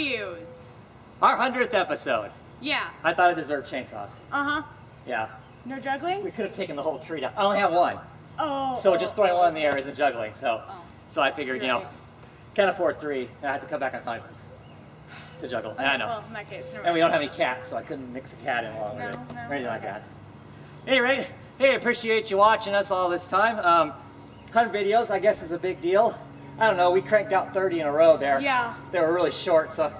Reviews. Our 100th episode. Yeah. I thought it deserved chainsaws. Uh-huh. Yeah. No juggling? We could have taken the whole tree down. I only have one. Oh. So oh, just throwing one in the air isn't juggling. So Oh. so I figured, you know, Right. can't afford three. And I had to come back on comic books to juggle. And I know. Well, in that case, never And we don't have any cats, so I couldn't mix a cat in along with No, it. no, or anything like that. Any rate, hey, appreciate you watching us all this time. Um, 100 videos, I guess, is a big deal. I don't know, we cranked out 30 in a row there. Yeah. They were really short, so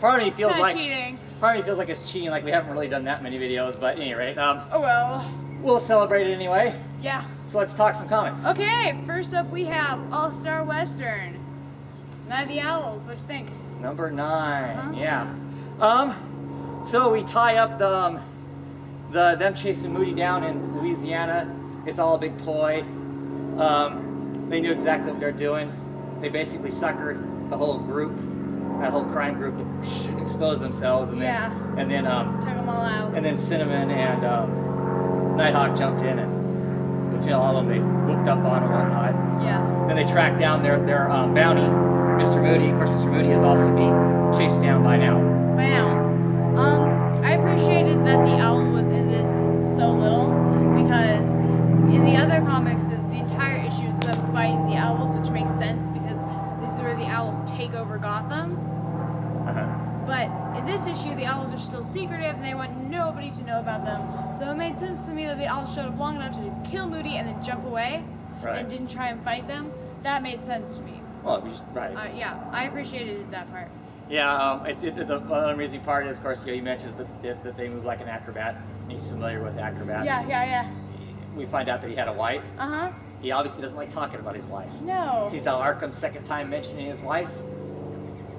part of me feels like cheating. part of me feels like it's cheating, like we haven't really done that many videos. But at any rate, um, Oh well. we'll celebrate it anyway. Yeah. So let's talk some comics. Okay, first up we have All Star Western. Night of the Owls, what you think? Number 9 Huh? yeah. Um, so we tie up the um, the them chasing Moody down in Louisiana. It's all a big ploy. Um, they knew exactly what they're doing. They basically suckered the whole group, that whole crime group, to expose themselves, and then and then um, Took them all out. and then Cinnamon and um, Nighthawk jumped in, and between all of them, they whooped up on and whatnot. Yeah. Then they track down their their um, bounty, Mr. Moody. Of course, Mr. Moody is also being chased down by now. By now. Um, I appreciated that the owl was in this so little because in the other comics, Gotham. Uh-huh. But in this issue, the owls are still secretive and they want nobody to know about them. So it made sense to me that the owls showed up long enough to kill Moody and then jump away Right. and didn't try and fight them. That made sense to me. Well, we just right. Uh, yeah, I appreciated that part. yeah, um, it's it, the one amazing part is, of course, you know, he mentions that, that, that they move like an acrobat. and He's familiar with acrobats. Yeah, yeah, yeah. We find out that he had a wife. Uh huh. He obviously doesn't like talking about his wife. No. Sees how Arkham's second time mentioning his wife.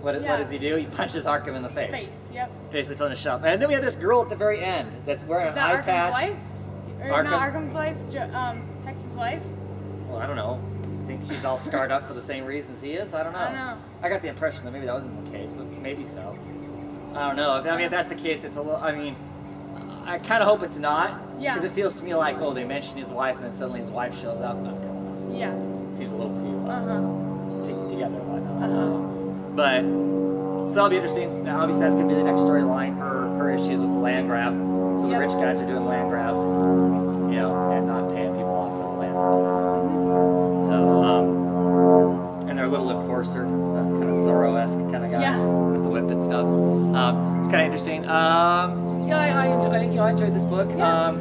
What, what does he do? He punches Arkham in the face. Face. Yep. Basically telling him to shut up. And then we have this girl at the very end that's wearing Is an that eye Arkham's patch. wife? Or Arkham- not Arkham's wife? Jo- um, Hex's wife? Well, I don't know. I think she's all scarred up for the same reasons he is? I don't know. I don't know. I got the impression that maybe that wasn't the case, but maybe so. I don't know. I mean, if that's the case, it's a little. I mean, I kind of hope it's not. Yeah. Because it feels to me like, oh, they mentioned his wife, and then suddenly his wife shows up. Oh. Yeah. Seems a little too Uh uh, huh. t- together. and whatnot. Uh huh. But so that'll be interesting. Now, Obviously, that's gonna be the next storyline. Her her issues with the land grab. So the Yep. rich guys are doing land grabs, you know, and not paying people off for the land. So, um, and their little enforcer, kind of Zorro-esque kind of guy Yeah. with the whip and stuff. Um, it's kind of interesting. Um, yeah, I, I, enjoy, you know, I enjoyed this book. Yeah. Um,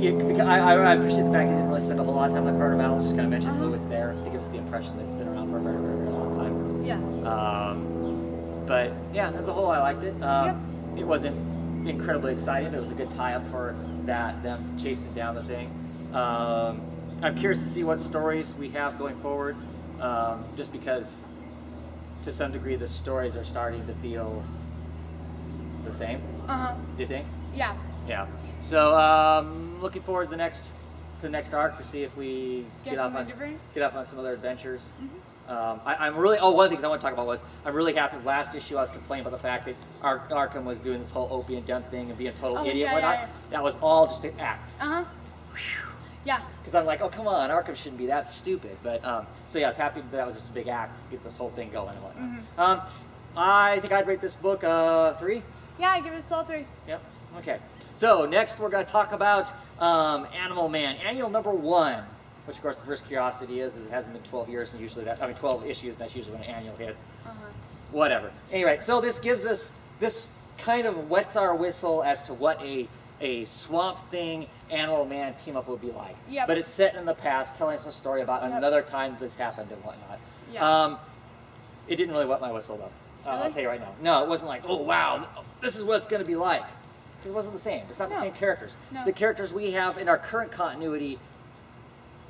I, I, appreciate the fact that he didn't really spend a whole lot of time on the Carter Battles. Just kind of mentioned, Uh-huh. oh, it's there. They give us the impression that it's been around for a very, very, very long time. Yeah. Um, but yeah, as a whole, I liked it. Um, It wasn't incredibly exciting, but it was a good tie-up for that them chasing down the thing. Um, I'm curious to see what stories we have going forward, um, just because, to some degree, the stories are starting to feel the same. Uh huh. Do you think? Yeah. Yeah. So um, looking forward to the next to the next arc to see if we Get get off on different? get off on some other adventures. Um, I, I'm really oh one of the things I want to talk about was I'm really happy. Last issue I was complaining about the fact that Ar- Arkham was doing this whole opium dump thing and being a total Oh, idiot. yeah, and whatnot. yeah, yeah. That was all just an act. Uh huh. Yeah. Because I'm like, oh come on, Arkham shouldn't be that stupid. But um, so yeah, I was happy that, that was just a big act to get this whole thing going and whatnot. Mm-hmm. Um, I think I'd rate this book uh, three. Yeah, I give it a solid three. Yep. Okay. So next we're going to talk about um, Animal Man, annual number one. Which of course the first curiosity is, is it hasn't been 12 years, and usually that I mean 12 issues, and that's usually when an annual hits. Uh huh. Whatever. Anyway, so this gives us this kind of wets our whistle as to what a a Swamp Thing Animal Man team up would be like. Yep. But it's set in the past, telling us a story about Yep. another time this happened and whatnot. Yeah. Um, it didn't really wet my whistle though. Uh, I'll tell you right now. No, it wasn't like, oh wow, this is what it's going to be like. It wasn't the same. It's not the same characters. No. The characters we have in our current continuity,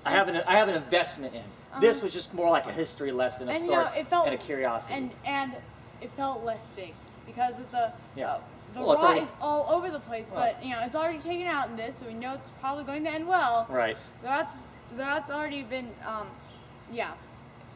I have an I have an investment in. Uh-huh. This was just more like a history lesson of And you know, sorts it felt and a curiosity. and and it felt less big because of the Yeah. uh, the Well, already- is all over the place. Well. But you know, it's already taken out in this, so we know it's probably going to end well. right. That's that's already been um, yeah.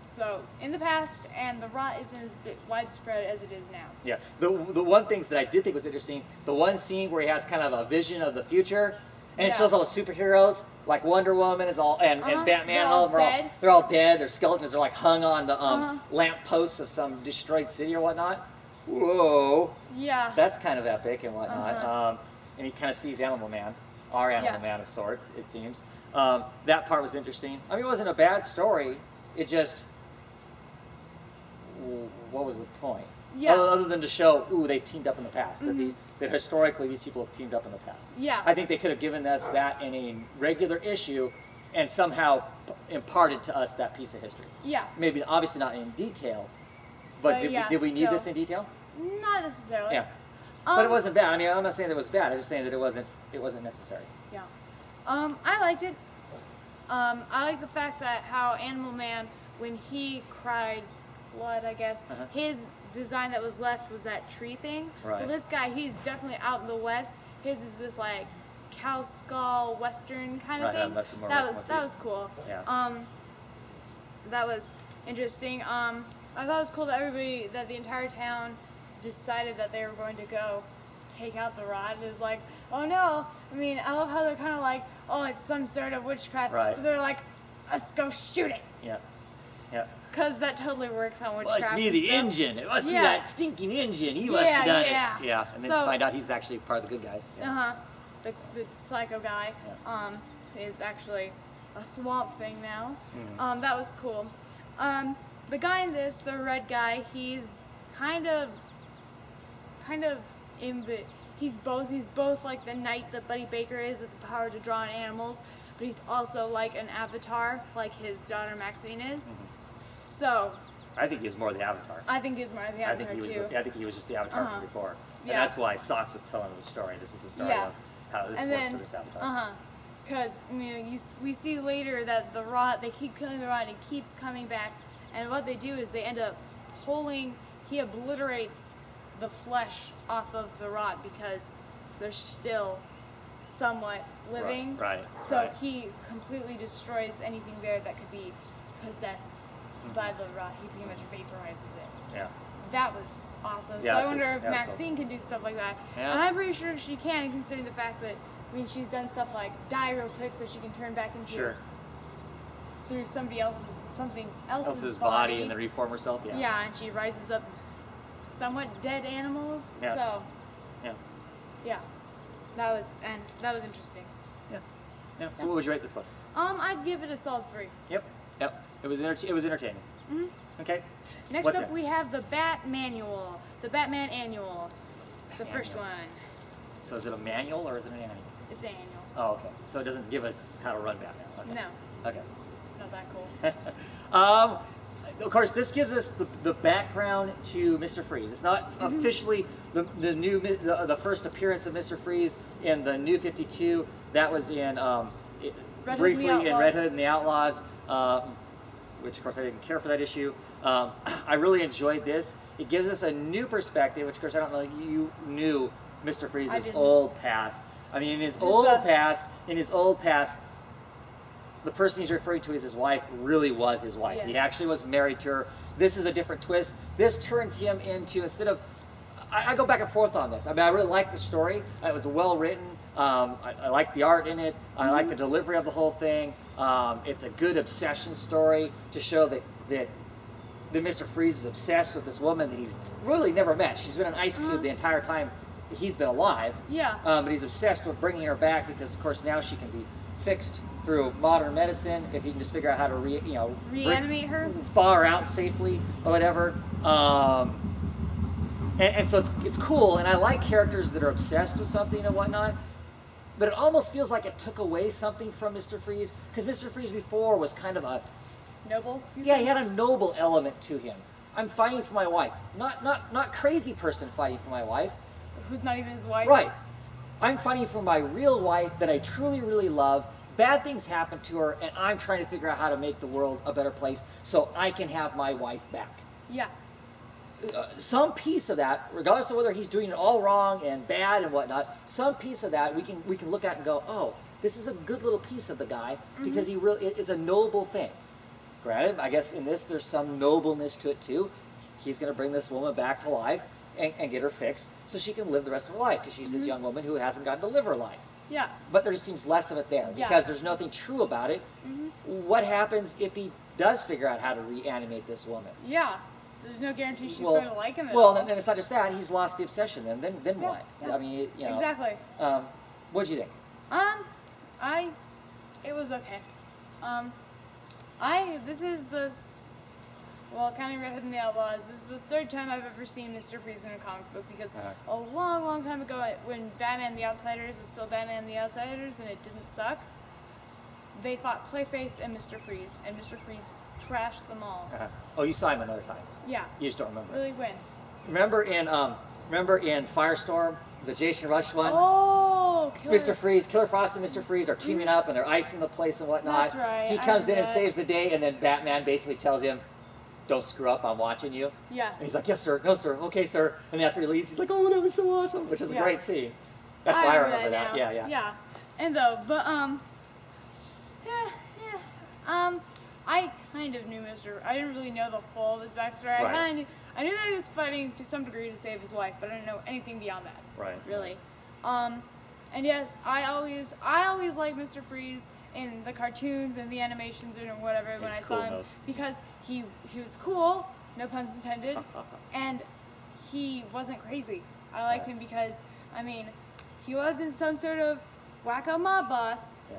So in the past, and the rot isn't as widespread as it is now. Yeah. The the one things that I did think was interesting, the one scene where he has kind of a vision of the future, and it shows all the superheroes. Like Wonder Woman is all, and, Uh-huh. and Batman, They're all all of them are all dead. they're all dead. Their skeletons are like hung on the um, Uh-huh. lamp posts of some destroyed city or whatnot. Whoa, Yeah. that's kind of epic and whatnot. Uh-huh. Um, and he kind of sees Animal Man, our Animal Yeah. Man of sorts, it seems. Um, that part was interesting. I mean, it wasn't a bad story. It just, what was the point? Yeah. Other, other than to show, ooh, they've teamed up in the past. That, Mhm. these, that historically these people have teamed up in the past. Yeah. I think they could have given us that in a regular issue, and somehow p- imparted to us that piece of history. yeah. Maybe obviously not in detail, but But did, yeah, we, did we need this in detail? Not necessarily. Yeah. but it Um, wasn't bad. I mean, I'm not saying that it was bad. I'm just saying that it wasn't it wasn't necessary. Yeah. Um, I liked it. Um, I like the fact that how Animal Man, when he cried blood, I guess, Uh-huh. his design that was left was that tree thing. Right. Well, this guy, he's definitely out in the west. His is this like cow skull western kind of Right, thing. Western- that was that was cool. Yeah. Um, that was interesting. Um, I thought it was cool that everybody, that the entire town decided that they were going to go take out the rot. It was like, oh no. I mean, I love how they're kind of like, oh, it's some sort of witchcraft. Right. So they're like, let's go shoot it. Yeah. Yeah. Because that totally works on witchcraft. Must be the engine. It must be that stinking engine. He must Yeah, have done yeah. it. Yeah. And then So- find out he's actually part of the good guys. Yeah. Uh huh. The, the psycho guy Yeah. um, is actually a swamp thing now. Mhm. Um, that was cool. Um, the guy in this, the red guy, he's kind of, kind of in the. He's both. He's both like the knight that Buddy Baker is with the power to draw on animals, but he's also like an avatar, like his daughter Maxine is. Mhm. So I think he was more the avatar. I think he's more the I avatar think he was. too. The, I think he was just the avatar Uh-huh. from before, and Yeah. that's why Socks was telling the story. This is the story Yeah. of how this and works then, for this avatar. uh huh, because you know, you we see later that the rot they keep killing the rot and it keeps coming back, and what they do is they end up pulling. He obliterates the flesh off of the rot because they're still somewhat living. right, So right. he completely destroys anything there that could be possessed by the rot. He pretty much vaporizes it Yeah. that was awesome. Yeah, so I wonder cool. if Yeah, that's cool. Maxine can do stuff like that. Yeah. And I'm pretty sure she can, considering the fact that I mean she's done stuff like die real quick so she can turn back into Sure. through somebody else's something else's, Else's body and then reform herself. Yeah. yeah. and she rises up somewhat dead animals. Yeah. So Yeah. yeah, that was and that was interesting. Yeah. Yeah. So what would you rate this book? Um, I'd give it a solid three. Yep. Yep. It was enter- It was entertaining. Mhm. Okay. Next What's up, next? we have the Bat Manual, the Batman Annual, the first Annual. one. So is it a manual or is it an annual? It's an annual. Oh, okay. So it doesn't give us how to run Batman. Okay. No, Okay. it's not that cool. um, of course, this gives us the, the background to Mr. Freeze. It's not Mm-hmm. officially the, the new the, the first appearance of Mr. Freeze in the New 52. That was in um, it- Red Hood and the briefly in Red Hood and the Outlaws, um, which of course I didn't care for that issue. Um, I really enjoyed this. It gives us a new perspective, which of course I don't know you knew Mr. Freeze's old past. I mean, in his Is old the- past, in his old past, the person he's referring to as his wife really was his wife. He actually was married to her. This is a different twist. This turns him into instead of. I, I go back and forth on this. I mean, I really like the story. It was well written. Um, I, I like the art in it. I like the delivery of the whole thing. Um, it's a good obsession story to show that that that Mr. Freeze is obsessed with this woman that he's really never met. She's been an ice cube Uh-huh. the entire time he's been alive. Yeah. Um, but he's obsessed with bringing her back because, of course, now she can be fixed through modern medicine if he can just figure out how to, re, you know, Reanimate her? thaw her out safely or whatever. Um, and, and so it's it's cool, and I like characters that are obsessed with something and whatnot. But it almost feels like it took away something from Mr. Freeze because Mr. Freeze before was kind of a Noble? yeah, he had a noble element to him. I'm fighting for my wife, not not not crazy person fighting for my wife. Who's not even his wife? Right. I'm fighting for my real wife that I truly, really love. Bad things happen to her, and I'm trying to figure out how to make the world a better place so I can have my wife back. Yeah. Some piece of that, regardless of whether he's doing it all wrong and bad and whatnot, some piece of that we can we can look at and go, oh, this is a good little piece of the guy because he really it is a noble thing. Granted, I guess in this there's some nobleness to it too. He's going to bring this woman back to life and, and get her fixed so she can live the rest of her life because she's this young woman who hasn't gotten to live her life. Yeah. but there just seems less of it there Yeah. because there's nothing true about it. Mhm. What happens if he does figure out how to reanimate this woman? Yeah. There's no guarantee she's well, going to like him at well, all. and it's not just that; he's lost the obsession. And then, then Yeah, what? yeah. I mean, you know. Exactly. Um, what'd you think? Um, I, it was okay. Um, I, this is the, well, counting Red Hood and the Outlaws, this is the third time I've ever seen Mr. Freeze in a comic book because Uh-huh. a long, long time ago when Batman the Outsiders was still Batman the Outsiders and it didn't suck, they fought Clayface and Mr. Freeze, and Mr. Freeze trashed them all. Uh-huh. Oh, you saw him another time. Yeah, You just don't remember. really when? Remember in um, remember in Firestorm, the Jason Rusch one. Oh, Killer. Mr. Freeze, Killer Frost and Mr. Freeze are teaming up and they're icing the place and whatnot. That's right, He I comes in and bet. saves the day, and then Batman basically tells him, "Don't screw up. I'm watching you." Yeah. And he's like, "Yes, sir. No, sir. Okay, sir." And after he leaves, he's like, "Oh, that was so awesome," which is a great scene. That's why I remember that. now. Yeah, yeah. Yeah. And though, but um, yeah, yeah. Um, I kind of knew Mr. I didn't really know the full of his backstory. Right. I kind of knew, I knew that he was fighting to some degree to save his wife, but I didn't know anything beyond that. Right. Really. Um, and yes, I always, I always liked Mr. Freeze in the cartoons and the animations and whatever when I cool saw him those. because he he was cool, no puns intended, and he wasn't crazy. I liked Right. him because, I mean, he wasn't some sort of wacko mob boss, Yeah.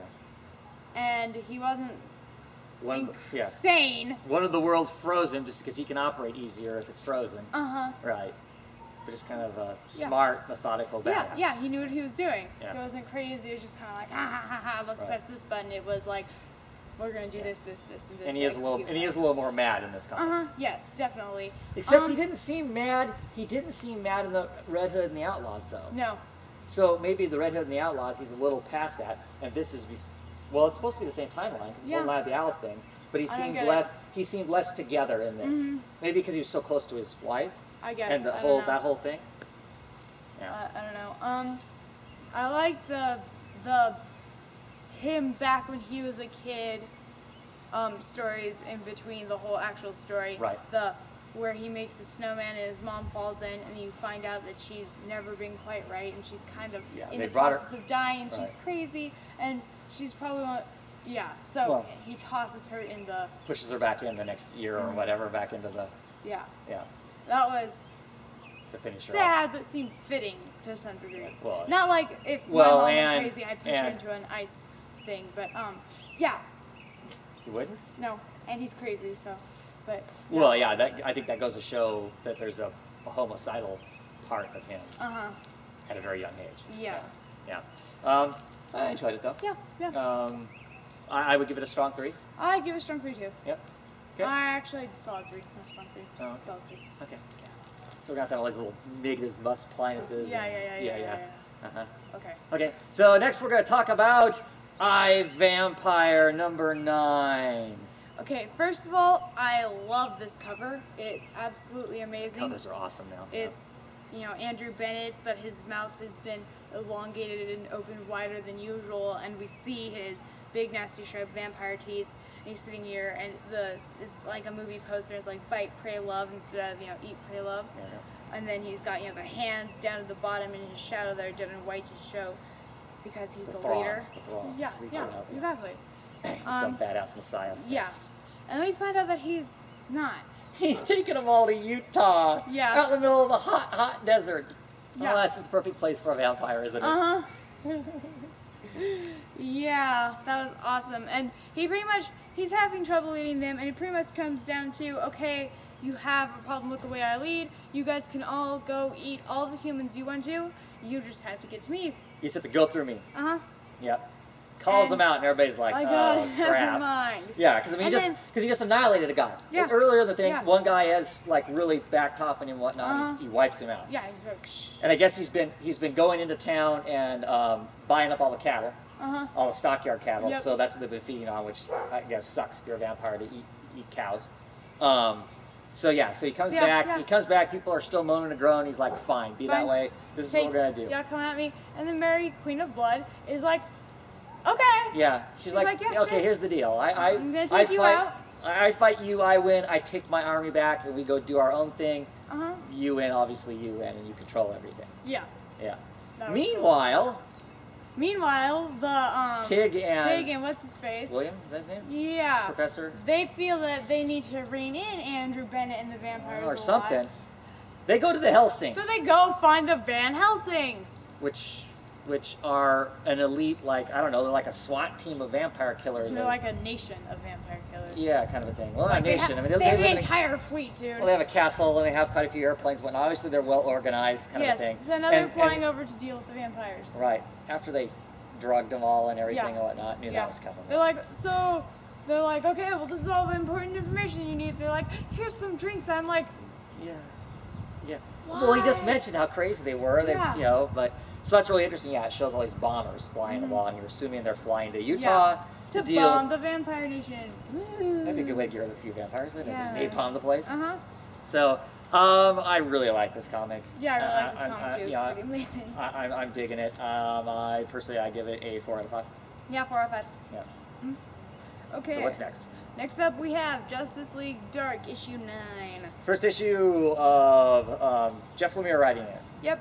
and he wasn't One, yeah. insane. One of the world frozen just because he can operate easier if it's frozen. Uh huh. Right. But just kind of a Yeah. smart, methodical Yeah, badass. yeah, he knew what he was doing. Yeah. He wasn't crazy. It was just kind of like, ha ha ha ha, let's Right. press this button. It was like, we're gonna do this, this, this, and this. And he is a little, and he is a little more mad in this comic. Uh huh. Yes, definitely. Except he Um, didn't seem mad. He didn't seem mad in the Red Hood and the Outlaws, though. No. So maybe the Red Hood and the Outlaws, he's a little past that, and this is, bef- well, it's supposed to be the same timeline because it's Yeah. Night of the Owls thing. But he seemed get it. less. He seemed less together in this. Mhm. Maybe because he was so close to his wife I guess. and the I whole that whole thing. Yeah. I, I don't know. Um, I like the the him back when he was a kid. Um, stories in between the whole actual story. Right. The where he makes a snowman and his mom falls in, and you find out that she's never been quite right, and she's kind of Yeah, in the brought her- process of dying, and she's crazy, and she's probably one. Yeah. So Well- he tosses her in the. Pushes her back in the next year or whatever, back into the Yeah. yeah That was to finish sad, but seemed fitting to some degree. Well, Not like if Well, my mom and- went crazy, I'd push her into an ice thing. But um, yeah, You wouldn't? no, and he's crazy, so. But yeah. Well, yeah. That I think that goes to show that there's a, a homicidal part of him Uh huh. at a very young age. Yeah. Yeah. Um, I enjoyed it though. Yeah. Yeah. Um, I, I would give it a strong three. I give it a strong three too. Yep. Okay. I actually solid three, not strong three. Oh, okay. Solid three. Okay. So we're gonna have all these little negatives, must, pluses. Yeah, and- yeah, yeah, yeah, yeah, Uh-huh. Okay. Okay. So next we're gonna talk about I Vampire number nine. Okay. First of all, I love this cover. It's absolutely amazing. Covers are awesome now. It's, you know, Andrew Bennett, but his mouth has been elongated and opened wider than usual, and we see his big, nasty, sharp vampire teeth. And he's sitting here, and the it's like a movie poster. It's like bite, pray, love instead of you know eat, pray, love. Yeah. And then he's got you know the hands down at the bottom in his shadow that are done in white to show because he's The the, leader. the throngs Yeah, yeah, out, yeah. exactly. Some Um, badass messiah. Yeah, and then we find out that he's not. He's taking them all to Utah. Yeah. Out in the middle of the hot, hot desert. Yeah. Oh, that's the perfect place for a vampire, isn't it? Uh huh. yeah, that was awesome. And he pretty much he's having trouble eating them, and it pretty much comes down to okay, you have a problem with the way I lead. You guys can all go eat all the humans you want to. You just have to get to me. You just have to go through me. Uh huh. Yep. Calls And- them out, and everybody's like, oh, crap. Yeah, because I mean, he just because he just annihilated a guy. Yeah. Like, earlier in the thing, Yeah. one guy has like really backed off and whatnot. Uh-huh. He, he wipes him out. Yeah, he's like, shh. And I guess he's been he's been going into town and um, buying up all the cattle, Uh huh. all the stockyard cattle. Yep. So that's what they've been feeding on, which I guess sucks if you're a vampire to eat eat cows. Um, so yeah, so he comes Yeah, back. yeah. He comes back. People are still moaning and groaning. He's like, "Fine, be that way. This is Take, what we're gonna do." Y'all come at me, and then Mary, Queen of Blood, is like, okay. Yeah, she's, She's like, like, "Yeah, okay, sure. here's the deal. I, I, I'm gonna I take you fight, out." I I fight you, I win. I take my army back, and we go do our own thing. Uh huh. You win, obviously you win, and you control everything. Yeah. Yeah. Was cool. Meanwhile, Meanwhile, the um, Tig and Tig and what's his face? William, is that his name? Yeah. Professor They feel that they need to rein in Andrew Bennett and the vampires or something. They go to the Helsings, So they go find the Van Helsings. which which are an elite, like I don't know, they're like a SWAT team of vampire killers. They're like a nation of vampire killers. yeah, kind of a thing. Well, Like not they nation. ha- I mean, they, they, have an a- entire fleet, dude. Well, they have a castle and they have quite a few airplanes, but obviously they're well organized, kind yes, of a thing. so now they're And- flying and- over to deal with the vampires. Right after they drugged them all and everything Yeah. and whatnot, knew Yeah. that was coming. They're like, so they're like, okay, well, this is all the important information you need. They're like, here's some drinks. I'm like, Yeah, yeah. Well, he just mentioned how crazy they were. They, Yeah. you know, but so that's really interesting. Yeah, it shows all these bombers flying Mhm. along. You're assuming they're flying to Utah to deal. bomb the vampire nation. That'd be a good way to get rid of a few vampires. Then Yeah. just napalm the place. Uh huh. So, um, I really like this comic. Yeah, I really Uh, like this I- comic I- too. It's yeah, pretty amazing. I, I'm, I'm digging it. Um, I personally, I give it a four out of five. yeah, four out of five. Yeah. Okay. So what's next? Next up, we have Justice League Dark issue nine. First issue of um, Jeff Lemire writing it. Yep.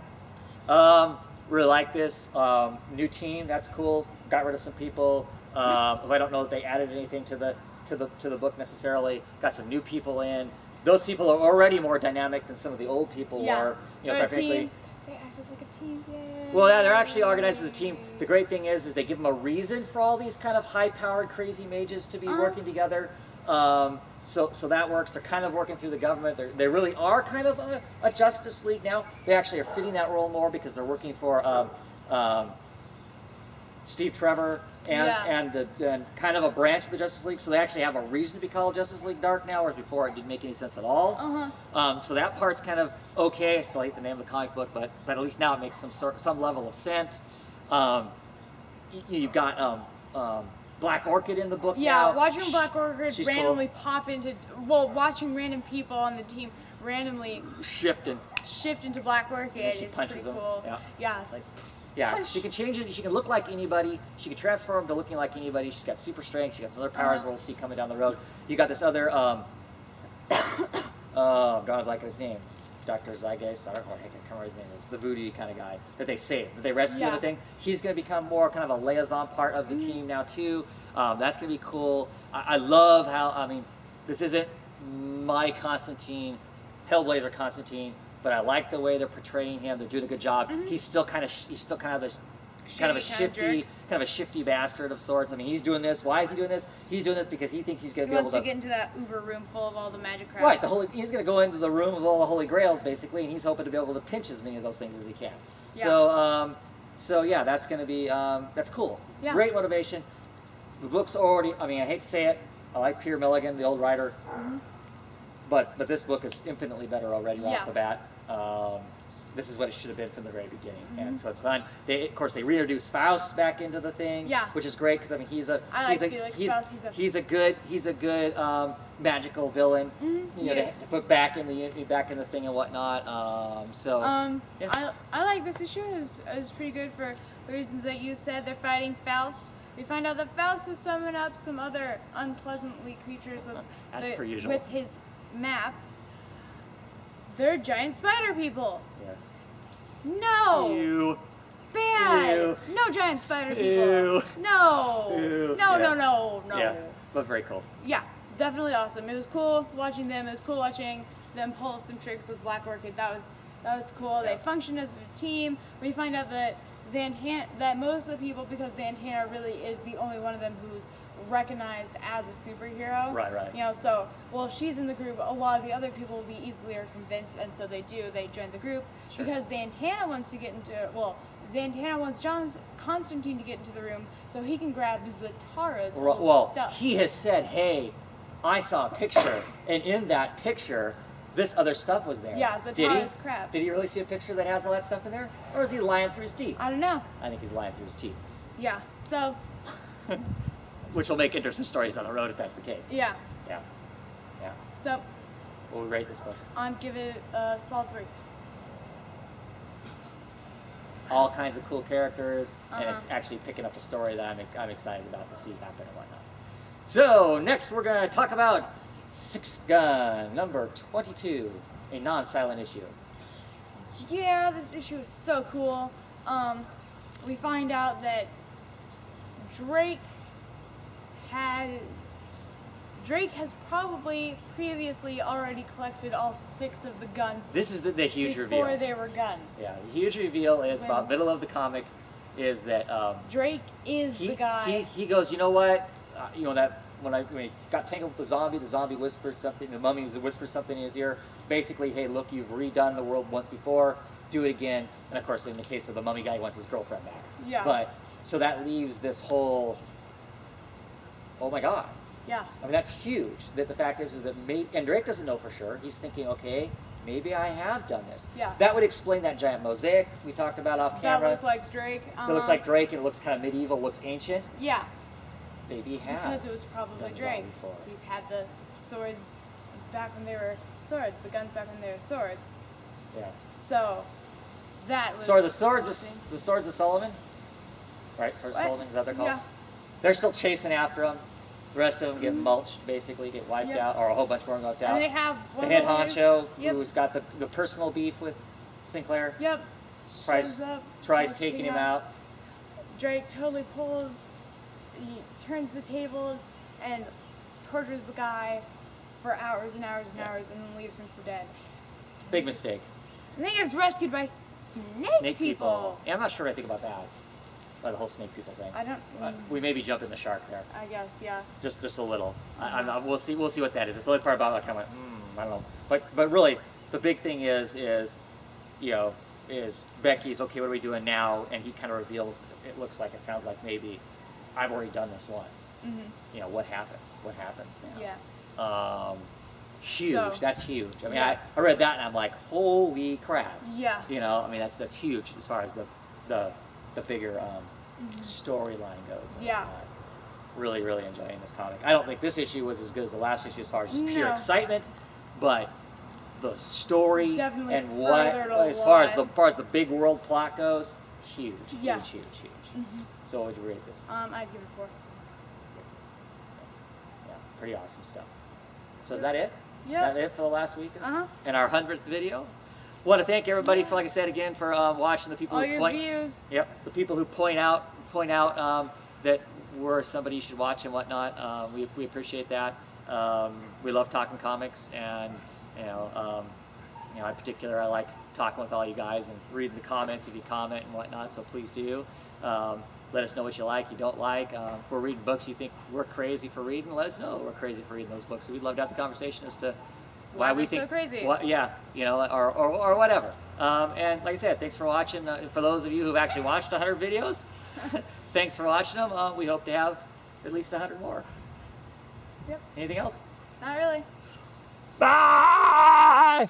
Um, really like this um, new team. That's cool. Got rid of some people. Um, I don't know that they added anything to the to the to the book necessarily. Got some new people in. Those people are already more dynamic than some of the old people Yeah. were. You know, They're a quite frankly. team. Acted like a team. Well, yeah, they're actually organized as a team. The great thing is, is they give them a reason for all these kind of high-powered, crazy mages to be Uh-huh. working together. Um, so, so that works. They're kind of working through the government. They're, they really are kind of a, a Justice League now. They actually are fitting that role more because they're working for um, um, Steve Trevor and Yeah. and the and kind of a branch of the Justice League. So they actually have a reason to be called Justice League Dark now, whereas before it didn't make any sense at all. Uh huh. Um, so that part's kind of okay. I still hate the name of the comic book, but but at least now it makes some sort some level of sense. Um, you've got um, um, Black Orchid in the book Yeah, now. watching Black Orchid she's randomly pop into, well, watching random people on the team randomly shifting. shift into Black Orchid is punches pretty them, cool. yeah. it's like, Yeah, she can change it. She can look like anybody. She can transform to looking like anybody. She's got super strength. She got some other powers Uh-huh. we'll see coming down the road. You got this other, um, oh, God, like his name, Doctor Zygeist. I don't know. I can't remember his name is. The voodoo kind of guy that they saved, that they rescued. Yeah. and everything. He's going to become more kind of a liaison part of the Mhm. team now too. Um, that's going to be cool. I, I love how. I mean, this isn't my Constantine, Hellblazer Constantine. But I like the way they're portraying him. They're doing a good job. Mhm. He's still kind of he's still kind of the kind of a kind shifty, jerk. kind of a shifty bastard of sorts. I mean, he's doing this. Why is he doing this? He's doing this because he thinks he's going to be able to get into that Uber room full of all the magic crap. Right, the holy. He's going to go into the room with all the holy grails, basically, and he's hoping to be able to pinch as many of those things as he can. So, um, so yeah, that's going to be um, that's cool. Yeah. Great motivation. The book's already. I mean, I hate to say it. I like Peter Milligan, the old writer, Mhm. but but this book is infinitely better already Yeah. off the bat. Um, this is what it should have been from the very beginning, and Mhm. so it's fun. They, of course, they reintroduce Faust back into the thing, Yeah. which is great because I mean he's a I he's like a Felix he's, Faust. He's a- he's a good he's a good um, magical villain Mhm, you know, yes. to put back in the back in the thing and whatnot. Um, so Um, Yeah. I, I like this issue. It's, it's pretty good for the reasons that you said. They're fighting Faust. We find out that Faust has summoned up some other unpleasantly creatures with, As the- with his map. They're giant spider people. yes. No! Ew. Bad! Ew. No giant spider people. Ew. No! Ew. No, Yeah. no, no, no. Yeah, but very cool. Yeah, definitely awesome. It was cool watching them. It was cool watching them pull some tricks with Black Orchid. That was that was cool. Yeah. They function as a team. We find out that Zantan that most of the people because Zatanna really is the only one of them who's recognized as a superhero. Right, right. You know, so well, if she's in the group. A lot of the other people will be easily are convinced, and so they do. They join the group Sure. because Zatanna wants to get into. Well, Zatanna wants John Constantine to get into the room so he can grab Zatara's Well, well, stuff. he has said, "Hey, I saw a picture, and in that picture, this other stuff was there." Yeah, Did he? Zatara's crap. Did he really see a picture that has all that stuff in there, or is he lying through his teeth? I don't know. I think he's lying through his teeth, Yeah. So which will make interesting stories down the road if that's the case. yeah. Yeah, yeah. So What would we rate this book? I'm give it a solid three. all kinds of cool characters, and Uh-huh. it's actually picking up a story that I'm, I'm excited about to see happen and whatnot. So, next we're going to talk about Sixth Gun, number 22, a non silent issue. Yeah, this issue is so cool. Um, we find out that Drake had Drake has probably previously already collected all six of the guns This is the, the huge before reveal. Before they were guns. Yeah, the huge reveal is When- about middle of the comic is that um, Drake is he, the guy. he he goes, you know what? Uh, you know that when I when he got tangled with the zombie, the zombie whispered something. The mummy was whispered something in his ear. Basically, hey, look, you've redone the world once before. Do it again. And of course, in the case of the mummy guy, he wants his girlfriend back. Yeah. But so that leaves this whole. Oh my God. yeah. I mean, that's huge. That the fact is, is that maybe, and Drake doesn't know for sure. He's thinking, okay, maybe I have done this. Yeah. That would explain that giant mosaic we talked about off camera. That looks like Drake. That looks uh-huh. like Drake, and it looks kind of medieval, looks ancient. Yeah, Maybe he has. because it was probably Drake. He's had the swords back when they were swords, the guns back when they were swords. Yeah. So that was. So are the swords of, the swords of Solomon? Right, swords What? of Solomon. Is that what they're called? Yeah. They're still chasing after him. The rest of them get mm-hmm. mulched, basically get wiped Yep. out, or a whole bunch more wiped out. And they have one head of the leaders- honcho, Yep. who's got the, the personal beef with Sinclair, Yep. Price up, tries taking him out. Drake totally pulls, he turns the tables and tortures the guy for hours and hours and Yeah. hours and then leaves him for dead. Big mistake. And then he gets rescued by snake, Snake people. Yeah, I'm not sure what I think about that. About the whole snake people thing. I don't. Uh, we may be jumping the shark there. I guess yeah. just just a little. I, not, we'll see we'll see what that is. It's the only part about like I'm like hmm, I don't know. But but really the big thing is is you know is Becky's okay. What are we doing now? And he kind of reveals. It looks like it sounds like maybe I've already done this once. hmm You know what happens? What happens now? Yeah. Um, huge. So- that's huge. I mean, Yeah. I, I read that and I'm like, holy crap. Yeah. You know, I mean that's that's huge as far as the the the bigger um, storyline goes. and. Yeah. whatnot. Really, really enjoying this comic. I don't think this issue was as good as the last issue as far as just pure No. excitement, but the story Definitely and what as far as the as far as the big world plot goes, huge, Yeah. huge, huge, huge. So what would you rate this? Um, I'd give it four. Yeah, pretty awesome stuff. So is that it? Yep. That it for the last week? Uh-huh. And our hundredth video. Want to thank everybody for, like I said again, for um, watching. The people All who your point, views. Yep, the people who point out point out um, that we're somebody you should watch and whatnot. Uh, we, we appreciate that. Um, we love talking comics, and you know, um, you know, in particular, I like talking with all you guys and reading the comments if you comment and whatnot. So please do. Um, let us know what you like, you don't like. Uh, if we're reading books you think we're crazy for reading, let us know we're crazy for reading those books. So we'd love to have the conversation as to why, Why we we're so crazy. What, yeah, you know, or, or, or whatever. Um, and like I said, thanks for watching. Uh, for those of you who've actually watched 100 videos, thanks for watching them. Uh, we hope to have at least 100 more. Yep. Anything else? Not really. Bye!